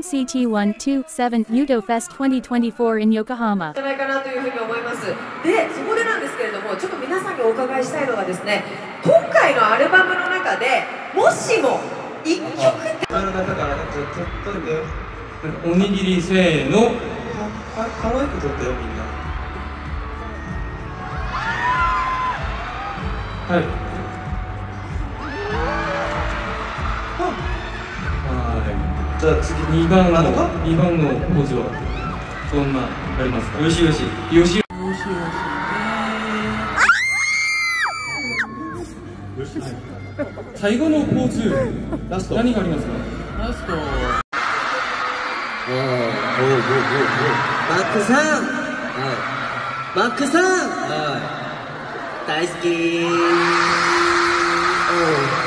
NCT127 Udo Fest 2024 in Yokohama. じゃないかなというふうに思います。でそこでなんですけれどもちょっと皆さんにお伺いしたいのがですね今回のアルバムの中でもしも一曲あの中からちょっと撮ってよおにぎりせーの。かかわいく撮ってよみんな。はいじゃあ次2番のあのか2番のポーズは？どんなありますか？よしよし。よし最後のポーズラスト。何がありますか？ラスト。おーおーおーおーおー。マックさん。はい。マックさん。はい。大好きおー